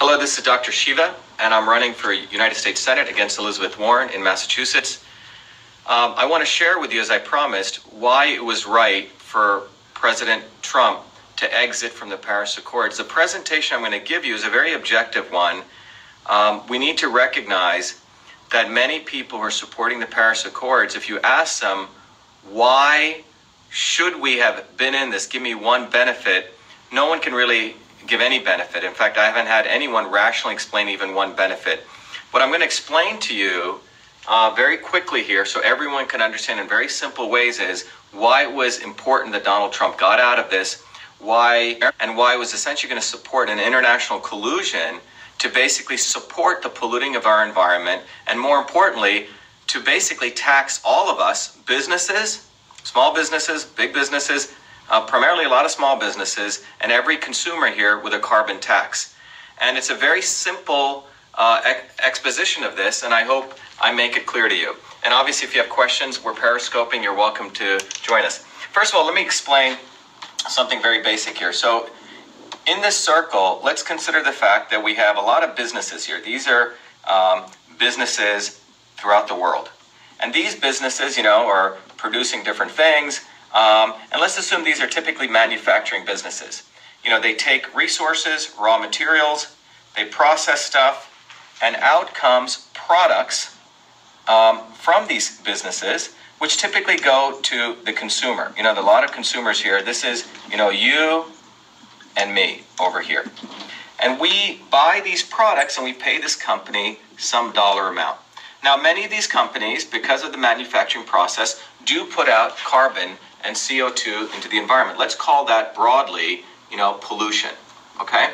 Hello, this is Dr. Shiva, and I'm running for United States Senate against Elizabeth Warren in Massachusetts. Um, I want to share with you, as I promised, why it was right for President Trump to exit from the Paris Accords. The presentation I'm going to give you is a very objective one. Um, we need to recognize that many people who are supporting the Paris Accords, if you ask them, why should we have been in this? Give me one benefit. No one can really give any benefit. In fact, I haven't had anyone rationally explain even one benefit. What I'm going to explain to you uh, very quickly here so everyone can understand in very simple ways is why it was important that Donald Trump got out of this, why, and why it was essentially going to support an international collusion to basically support the polluting of our environment, and more importantly, to basically tax all of us, businesses, small businesses, big businesses, uh, primarily a lot of small businesses, and every consumer here with a carbon tax. And it's a very simple uh, ex- exposition of this, and I hope I make it clear to you. And obviously, if you have questions, we're periscoping, you're welcome to join us. First of all, let me explain something very basic here. So, in this circle, let's consider the fact that we have a lot of businesses here. These are um, businesses throughout the world. And these businesses, you know, are producing different things. Um, and let's assume these are typically manufacturing businesses. You know, they take resources, raw materials, they process stuff, and out comes products um, from these businesses, which typically go to the consumer. You know, a lot of consumers here. This is, you know, you, and me over here. And we buy these products and we pay this company some dollar amount. Now, many of these companies, because of the manufacturing process, do put out carbon and CO2 into the environment. Let's call that broadly, you know, pollution. Okay?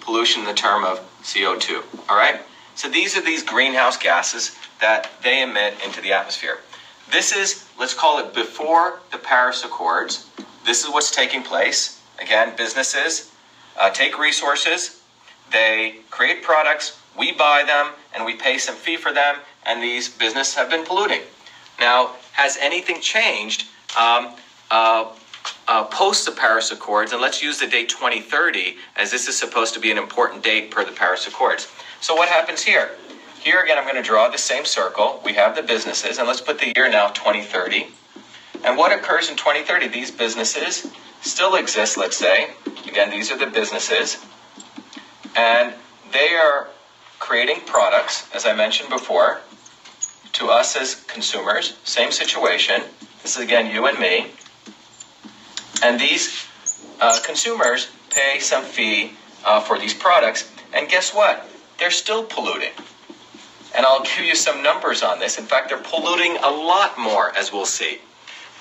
Pollution in the term of CO2. All right? So these are these greenhouse gases that they emit into the atmosphere. This is, let's call it before the Paris Accords. This is what's taking place. Again, businesses uh, take resources, they create products, we buy them, and we pay some fee for them, and these businesses have been polluting. Now, has anything changed um, uh, uh, post the Paris Accords? And let's use the date 2030, as this is supposed to be an important date per the Paris Accords. So, what happens here? Here again, I'm going to draw the same circle. We have the businesses, and let's put the year now 2030. And what occurs in 2030? These businesses still exist, let's say. Again, these are the businesses. And they are creating products, as I mentioned before, to us as consumers. Same situation. This is again you and me. And these uh, consumers pay some fee uh, for these products. And guess what? They're still polluting. And I'll give you some numbers on this. In fact, they're polluting a lot more, as we'll see.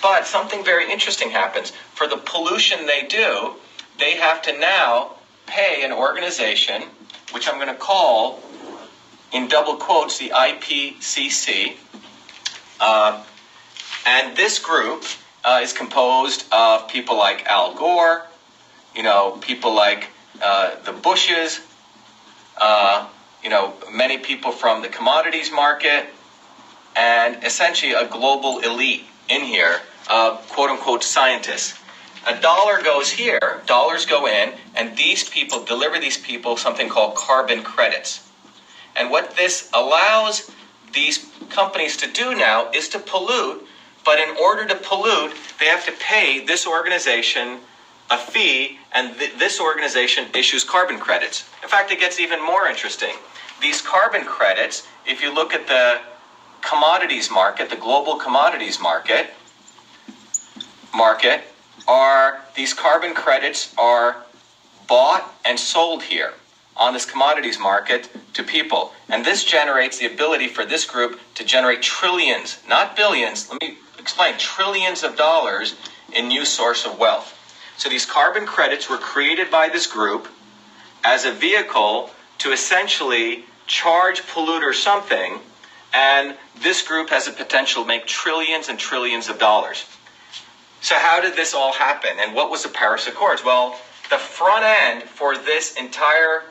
But something very interesting happens. For the pollution they do, they have to now pay an organization, which I'm going to call, in double quotes, the IPCC. Uh, and this group uh, is composed of people like Al Gore, you know, people like uh, the Bushes, uh, you know, many people from the commodities market, and essentially a global elite in here, uh, quote unquote scientists. A dollar goes here, dollars go in, and these people deliver these people something called carbon credits. And what this allows these companies to do now is to pollute, but in order to pollute, they have to pay this organization a fee, and th- this organization issues carbon credits. In fact, it gets even more interesting. These carbon credits, if you look at the commodities market, the global commodities market, market are these carbon credits are bought and sold here on this commodities market to people. And this generates the ability for this group to generate trillions, not billions, let me explain, trillions of dollars in new source of wealth. So these carbon credits were created by this group as a vehicle to essentially charge polluters something and this group has the potential to make trillions and trillions of dollars. So, how did this all happen? And what was the Paris Accords? Well, the front end for this entire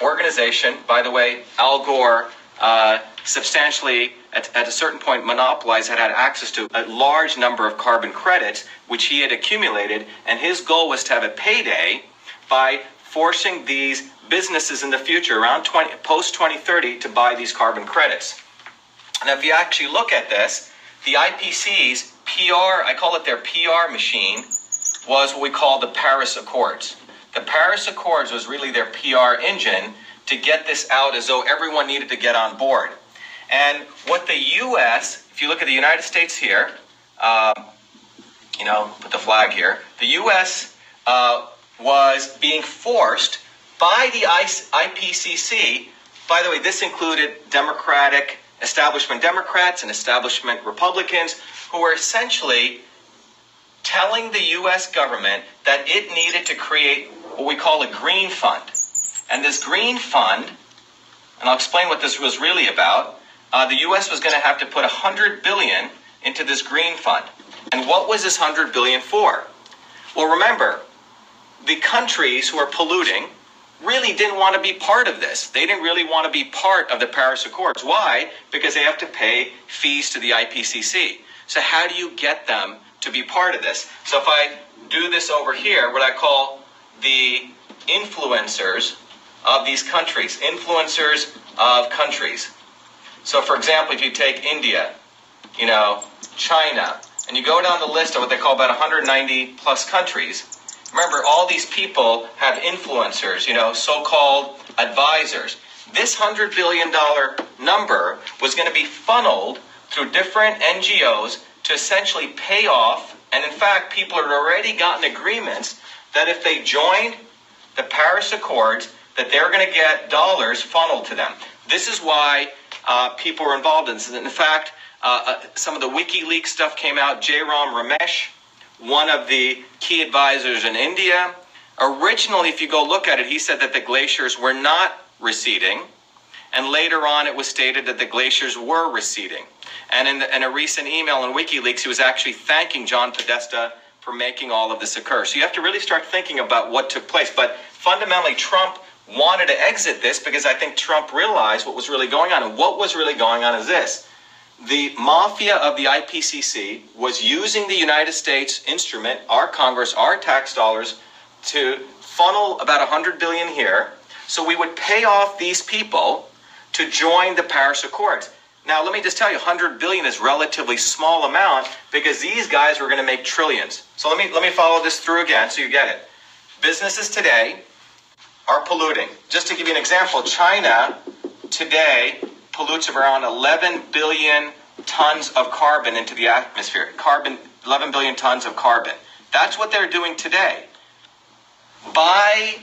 organization, by the way, Al Gore uh, substantially, at, at a certain point, monopolized, had had access to a large number of carbon credits, which he had accumulated. And his goal was to have a payday by forcing these businesses in the future around 20, post 2030 to buy these carbon credits. And if you actually look at this, the IPCC's PR, I call it their PR machine, was what we call the Paris Accords. The Paris Accords was really their PR engine to get this out as though everyone needed to get on board. And what the U.S., if you look at the United States here, uh, you know, put the flag here, the U.S. Uh, was being forced by the IPCC. By the way, this included Democratic establishment Democrats and establishment Republicans who were essentially telling the U.S. government that it needed to create what we call a green fund. And this green fund, and I'll explain what this was really about, uh, the U.S. was going to have to put 100 billion into this green fund. And what was this 100 billion for? Well, remember, the countries who are polluting really didn't want to be part of this. They didn't really want to be part of the Paris Accords. Why? Because they have to pay fees to the IPCC. So how do you get them to be part of this? So if I do this over here, what I call the influencers of these countries, influencers of countries. So for example, if you take India, you know, China, and you go down the list of what they call about 190 plus countries, remember all these people have influencers, you know, so-called advisors. This $100 billion number was going to be funneled through different NGOs to essentially pay off, and in fact, people had already gotten agreements that if they joined the Paris Accords, that they're going to get dollars funneled to them. This is why uh, people are involved in this. In fact, uh, uh, some of the WikiLeaks stuff came out. Jairam Ramesh, one of the key advisors in India, originally, if you go look at it, he said that the glaciers were not receding. And later on, it was stated that the glaciers were receding. And in, the, in a recent email in WikiLeaks, he was actually thanking John Podesta for making all of this occur. So you have to really start thinking about what took place. But fundamentally, Trump wanted to exit this because I think Trump realized what was really going on. And what was really going on is this the mafia of the IPCC was using the United States instrument, our Congress, our tax dollars, to funnel about 100 billion here. So we would pay off these people to join the Paris Accords. Now, let me just tell you, 100 billion is relatively small amount because these guys were going to make trillions. So let me let me follow this through again so you get it. Businesses today are polluting. Just to give you an example, China today pollutes around 11 billion tons of carbon into the atmosphere. Carbon 11 billion tons of carbon. That's what they're doing today. By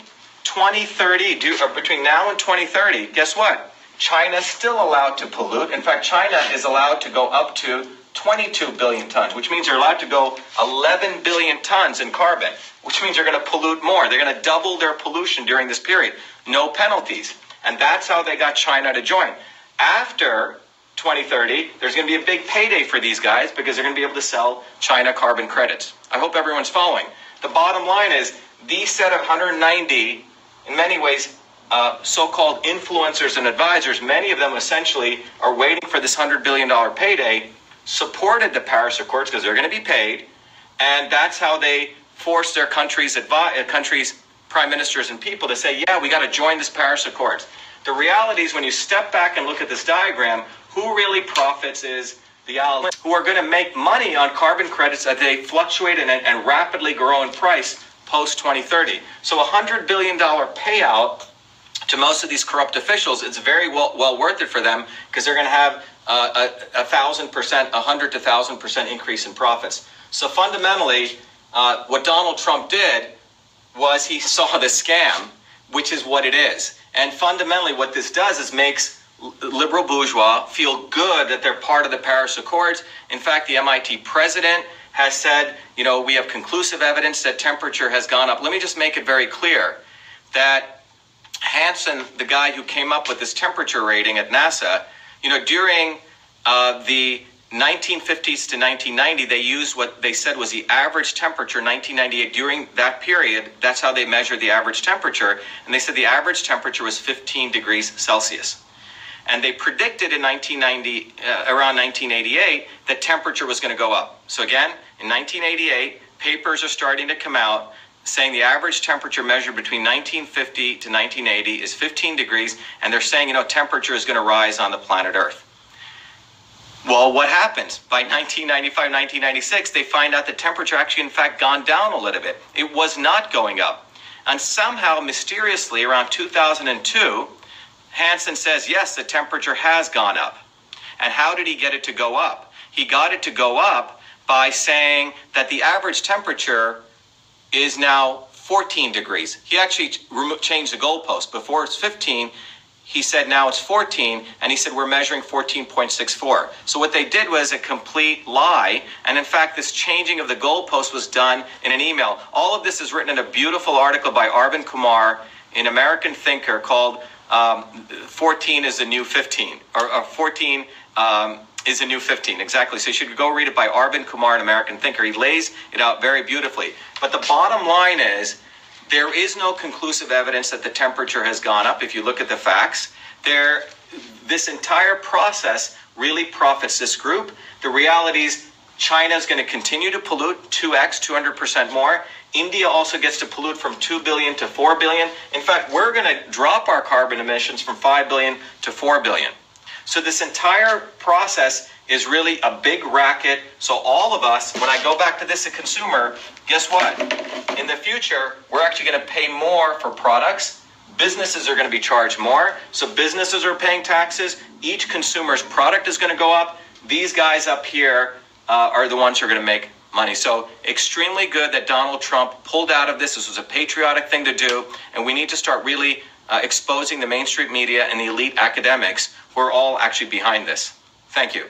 2030, do, between now and 2030, guess what? China's still allowed to pollute. In fact, China is allowed to go up to 22 billion tons, which means they're allowed to go 11 billion tons in carbon, which means they're going to pollute more. They're going to double their pollution during this period. No penalties. And that's how they got China to join. After 2030, there's going to be a big payday for these guys because they're going to be able to sell China carbon credits. I hope everyone's following. The bottom line is these set of 190, in many ways, uh, so-called influencers and advisors, many of them essentially are waiting for this $100 billion payday, supported the Paris Accords because they're going to be paid, and that's how they force their countries' advi- uh, countries' prime ministers and people to say, yeah, we got to join this Paris Accords. The reality is when you step back and look at this diagram, who really profits is the allies who are going to make money on carbon credits as they fluctuate and, and rapidly grow in price post 2030. So a $100 billion payout to most of these corrupt officials, it's very well, well worth it for them because they're going to have uh, a, a thousand percent, a hundred to thousand percent increase in profits. So fundamentally, uh, what Donald Trump did was he saw the scam, which is what it is. And fundamentally, what this does is makes liberal bourgeois feel good that they're part of the Paris Accords. In fact, the MIT president has said, you know, we have conclusive evidence that temperature has gone up. Let me just make it very clear that Hansen, the guy who came up with this temperature rating at NASA, you know, during uh, the 1950s to 1990, they used what they said was the average temperature 1998 during that period. That's how they measured the average temperature. And they said the average temperature was 15 degrees Celsius. And they predicted in 1990, uh, around 1988, that temperature was going to go up. So again, in 1988, papers are starting to come out saying the average temperature measured between 1950 to 1980 is 15 degrees, and they're saying, you know, temperature is going to rise on the planet Earth. Well, what happens? By 1995, 1996, they find out the temperature actually, in fact, gone down a little bit. It was not going up. And somehow, mysteriously, around 2002, Hansen says, yes, the temperature has gone up. And how did he get it to go up? He got it to go up by saying that the average temperature is now 14 degrees. He actually changed the goalpost. Before it's 15, he said now it's 14, and he said we're measuring 14.64. So what they did was a complete lie, and in fact, this changing of the goalpost was done in an email. All of this is written in a beautiful article by Arvind Kumar in American Thinker called um, 14 is the new 15, or, or 14 um, is a new 15. Exactly. So you should go read it by Arvind Kumar, an American thinker. He lays it out very beautifully. But the bottom line is there is no conclusive evidence that the temperature has gone up. If you look at the facts, there, this entire process really profits this group. The reality is China is going to continue to pollute 2x, 200% more. India also gets to pollute from 2 billion to 4 billion. In fact, we're going to drop our carbon emissions from 5 billion to 4 billion. So this entire process is really a big racket. So all of us, when I go back to this a consumer, guess what? In the future, we're actually going to pay more for products. Businesses are going to be charged more. So businesses are paying taxes. Each consumer's product is going to go up. These guys up here uh, are the ones who are going to make money. So extremely good that Donald Trump pulled out of this. This was a patriotic thing to do, and we need to start really uh, exposing the mainstream media and the elite academics who are all actually behind this. Thank you.